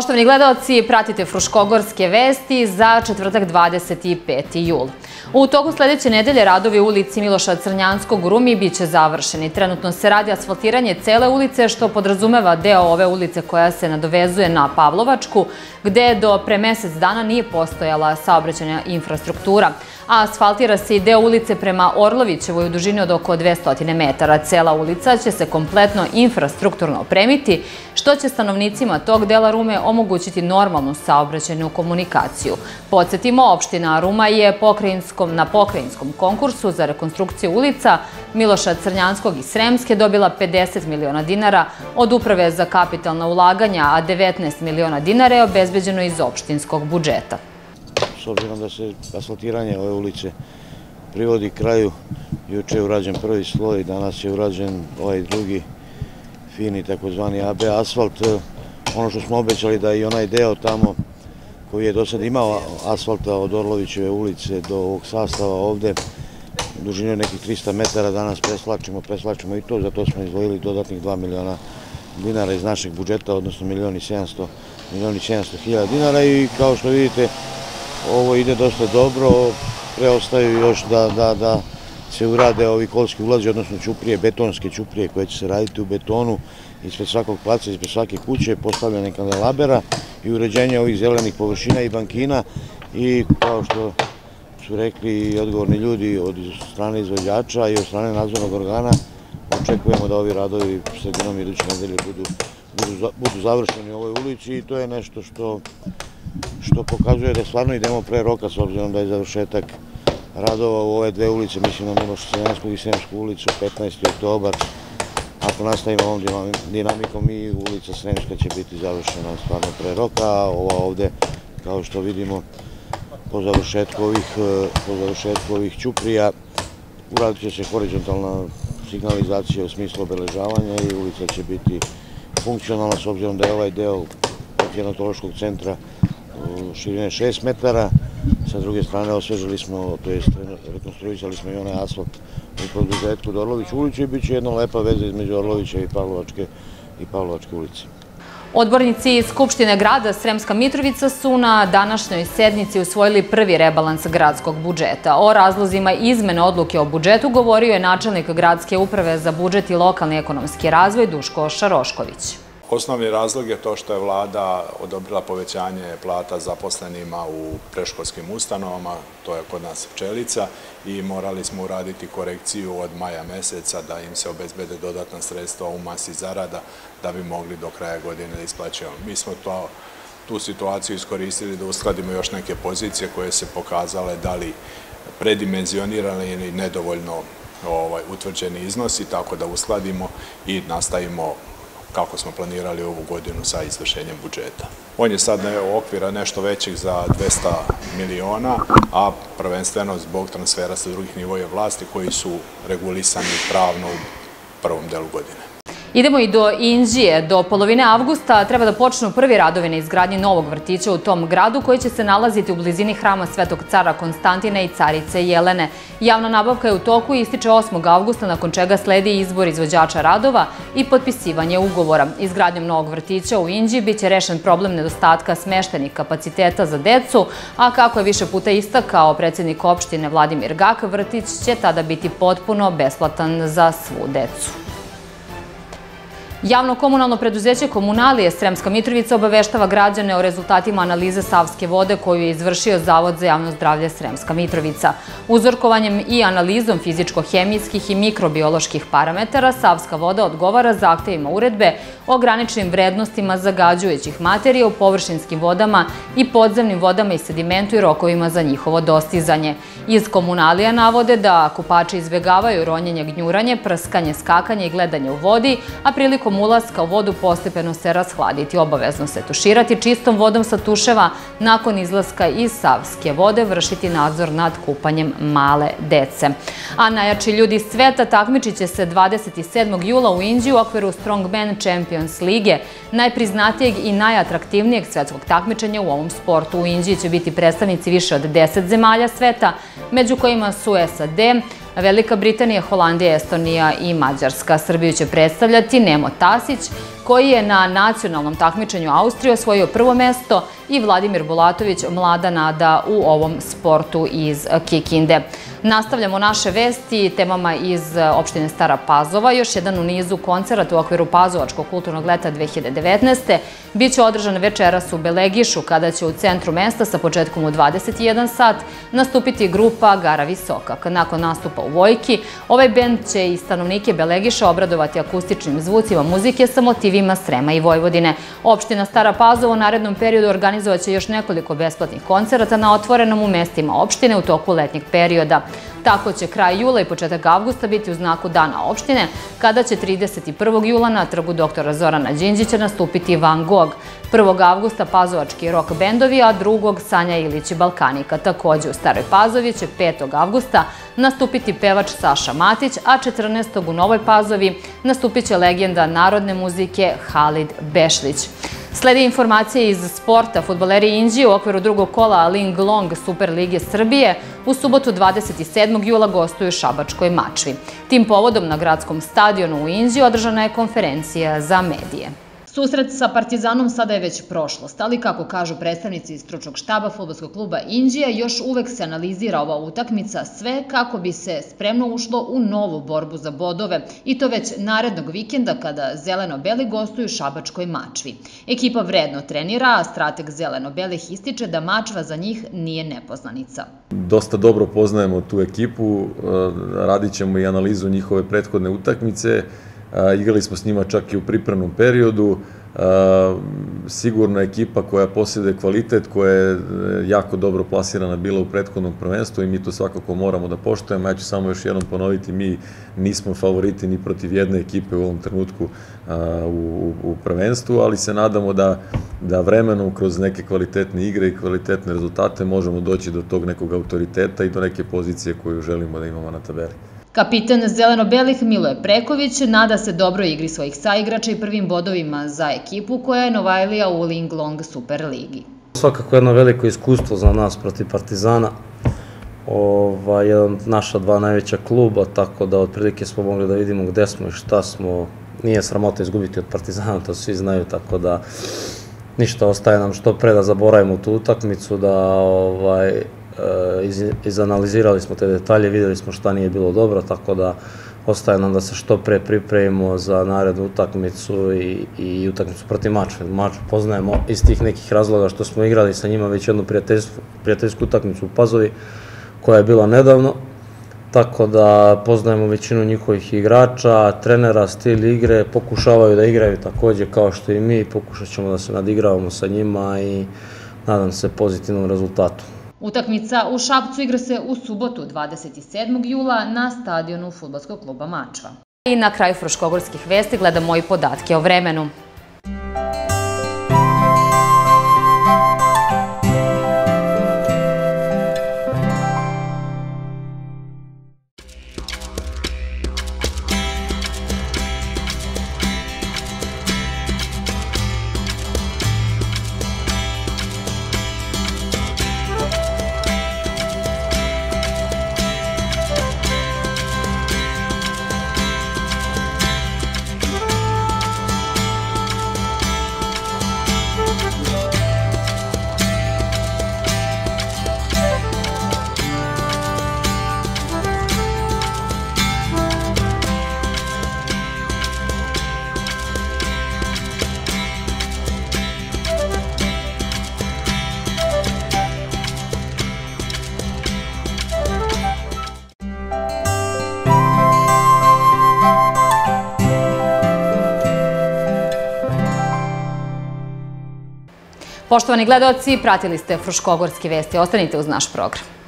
Poštovani gledalci, pratite Fruškogorske vesti za četvrtak 25. jul. U toku sledeće nedelje radovi u ulici Miloša Crnjanskog u Rumi biće završeni. Trenutno se radi asfaltiranje cele ulice, što podrazumeva deo ove ulice koja se nadovezuje na Pavlovačku, gde do pre mesec dana nije postojala saobraćanja infrastruktura a asfaltira se i deo ulice prema Orlovićevoj u dužini od oko 200 metara. Cela ulica će se kompletno infrastrukturno opremiti, što će stanovnicima tog dela Rume omogućiti normalnu saobraćajnu komunikaciju. Podsjetimo, opština Ruma je pokrajinskom, na pokrajinskom konkursu za rekonstrukciju ulica Miloša Crnjanskog i Sremske dobila 50 miliona dinara od Uprave za kapitalna ulaganja, a 19 miliona dinara je obezbeđeno iz opštinskog budžeta s obzirom da se asfaltiranje ove ulice privodi kraju. Juče je urađen prvi sloj, danas je urađen ovaj drugi fini takozvani AB asfalt. Ono što smo obećali da i onaj deo tamo koji je do sad imao asfalta od Orlovićeve ulice do ovog sastava ovde, dužine nekih 300 metara, danas preslačimo, preslačimo i to, zato smo izvojili dodatnih 2 miliona dinara iz našeg budžeta, odnosno milioni 700 milioni 700 hiljada dinara i kao što vidite Ovo ide dosta dobro, preostaju još da, da, da se urade ovi kolski ulazi, odnosno čuprije, betonske čuprije koje će se raditi u betonu ispred svakog placa, ispred svake kuće, postavljanje kandelabera i uređenje ovih zelenih površina i bankina. I kao što su rekli i odgovorni ljudi od strane izvođača i od strane nadzornog organa, očekujemo da ovi radovi sredinom iduće nedelje budu, budu, budu završeni u ovoj ulici i to je nešto što što pokazuje da stvarno idemo pre roka s obzirom da je završetak radova u ove dve ulice, mislim na Miloš Seljansku i Sremsku ulicu, 15. oktobar. Ako nastavimo ovom dinamikom i ulica Sremska će biti završena stvarno pre roka, a ova ovde, kao što vidimo, po završetku ovih, po završetku ovih ćuprija, uradit će se horizontalna signalizacija u smislu obeležavanja i ulica će biti funkcionalna s obzirom da je ovaj deo genetološkog centra širine 6 metara, sa druge strane osvežili smo, to jest rekonstruisali smo i onaj asfalt u produžetku do Orlović ulicu i bit će jedna lepa veza između Orlovića i Pavlovačke i Pavlovačke ulice. Odbornici Skupštine grada Sremska Mitrovica su na današnjoj sednici usvojili prvi rebalans gradskog budžeta. O razlozima izmene odluke o budžetu govorio je načelnik gradske uprave za budžet i lokalni ekonomski razvoj Duško Šarošković. Osnovni razlog je to što je vlada odobrila povećanje plata zaposlenima u preškolskim ustanovama, to je kod nas pčelica, i morali smo uraditi korekciju od maja meseca da im se obezbede dodatna sredstva u masi zarada da bi mogli do kraja godine da isplaćujemo. Mi smo to tu situaciju iskoristili da uskladimo još neke pozicije koje se pokazale da li predimenzionirane ili nedovoljno ovaj, utvrđeni iznosi, tako da uskladimo i nastavimo kako smo planirali ovu godinu sa izvršenjem budžeta. On je sad ne, okvira nešto većih za 200 miliona, a prvenstveno zbog transfera sa drugih nivoja vlasti koji su regulisani pravno u prvom delu godine. Idemo i do Inđije. Do polovine avgusta treba da počnu prvi radovi na izgradnji novog vrtića u tom gradu koji će se nalaziti u blizini hrama Svetog cara Konstantina i carice Jelene. Javna nabavka je u toku i ističe 8. avgusta, nakon čega sledi izbor izvođača radova i potpisivanje ugovora. Izgradnjom novog vrtića u Inđiji biće rešen problem nedostatka smeštenih kapaciteta za decu, a kako je više puta istakao predsjednik opštine Vladimir Gak, vrtić će tada biti potpuno besplatan za svu decu. Javno komunalno preduzeće Komunalije Sremska Mitrovica obaveštava građane o rezultatima analize Savske vode koju je izvršio Zavod za javno zdravlje Sremska Mitrovica. Uzorkovanjem i analizom fizičko-hemijskih i mikrobioloških parametara Savska voda odgovara zahtevima uredbe o graničnim vrednostima zagađujućih materija u površinskim vodama i podzemnim vodama i sedimentu i rokovima za njihovo dostizanje. Iz Komunalija navode da kupači izbjegavaju ronjenje, gnjuranje, prskanje, skakanje i gledanje u vodi, a prilikom prilikom ulaska u vodu postepeno se rashladiti. Obavezno se tuširati čistom vodom sa tuševa nakon izlaska iz Savske vode, vršiti nadzor nad kupanjem male dece. A najjači ljudi sveta takmičit će se 27. jula u Indiju u okviru Strongman Champions Lige, najpriznatijeg i najatraktivnijeg svetskog takmičenja u ovom sportu. U Indiji će biti predstavnici više od 10 zemalja sveta, među kojima su SAD, Velika Britanija, Holandija, Estonija i Mađarska. Srbiju će predstavljati Nemo Tasić, koji je na nacionalnom takmičenju Austrije osvojio prvo mesto i Vladimir Bulatović, mlada nada u ovom sportu iz Kikinde. Nastavljamo naše vesti temama iz opštine Stara Pazova. Još jedan u nizu koncerat u okviru Pazovačkog kulturnog leta 2019. Biće održan večeras u Belegišu, kada će u centru mesta sa početkom u 21 sat nastupiti grupa Gara Visokak. Nakon nastupa u Vojki, ovaj bend će i stanovnike Belegiša obradovati akustičnim zvucima muzike sa motivima Srema i Vojvodine. Opština Stara Pazova u narednom periodu organizovaće još nekoliko besplatnih koncerata na otvorenom u mestima opštine u toku letnjeg perioda. Tako će kraj jula i početak avgusta biti u znaku Dana opštine, kada će 31. jula na trgu doktora Zorana Đinđića nastupiti Van Gogh. 1. avgusta Pazovački rock bendovi, a 2. Sanja Ilić i Balkanika. Takođe u Staroj Pazovi će 5. avgusta nastupiti pevač Saša Matić, a 14. u Novoj Pazovi nastupit će legenda narodne muzike Halid Bešlić. Sledi informacije iz sporta. Futboleri Inđije u okviru drugog kola Ling Long Super Lige Srbije u subotu 27. jula gostuju Šabačkoj mačvi. Tim povodom na gradskom stadionu u Inđiji održana je konferencija za medije. Susret sa Partizanom sada je već prošlost, ali kako kažu predstavnici iz stručnog štaba futbolskog kluba Indija, još uvek se analizira ova utakmica sve kako bi se spremno ušlo u novu borbu za bodove i to već narednog vikenda kada Zeleno-Beli gostuju Šabačkoj mačvi. Ekipa vredno trenira, a strateg Zeleno-Belih ističe da mačva za njih nije nepoznanica. Dosta dobro poznajemo tu ekipu, radit ćemo i analizu njihove prethodne utakmice, Igrali smo s njima čak i u pripremnom periodu. Sigurna ekipa koja posjeduje kvalitet, koja je e, jako dobro plasirana bila u prethodnom prvenstvu i mi to svakako moramo da poštojemo. Ja ću samo još jednom ponoviti, mi nismo favoriti ni protiv jedne ekipe u ovom trenutku u, u prvenstvu, ali se nadamo da, da vremenom kroz neke kvalitetne igre i kvalitetne rezultate možemo doći do tog nekog autoriteta i do neke pozicije koju želimo da imamo na tabeli. Kapitan zeleno-belih Miloje Preković nada se dobro igri svojih saigrača i prvim bodovima za ekipu koja je Novajlija u Linglong Super Ligi. Svakako jedno veliko iskustvo za nas protiv Partizana. Ova, jedan naša dva najveća kluba, tako da otprilike smo mogli da vidimo gde smo i šta smo. Nije sramota izgubiti od Partizana, to svi znaju, tako da ništa ostaje nam što pre da zaboravimo tu utakmicu, da ovaj, iz, izanalizirali smo te detalje, videli smo šta nije bilo dobro, tako da ostaje nam da se što pre pripremimo za narednu utakmicu i, i utakmicu protiv mača. Mač poznajemo iz tih nekih razloga što smo igrali sa njima već jednu prijateljsku, prijateljsku utakmicu u Pazovi, koja je bila nedavno, tako da poznajemo većinu njihovih igrača, trenera, stil igre, pokušavaju da igraju takođe kao što i mi, pokušat ćemo da se nadigravamo sa njima i nadam se pozitivnom rezultatu. Utakmica u Šapcu igra se u subotu 27. jula na stadionu Futbolskog kluba Mačva. I na kraju Fruškogorskih vesti gledamo i podatke o vremenu. Poštovani gledoci, pratili ste Fruškogorske vesti. Ostanite uz naš program.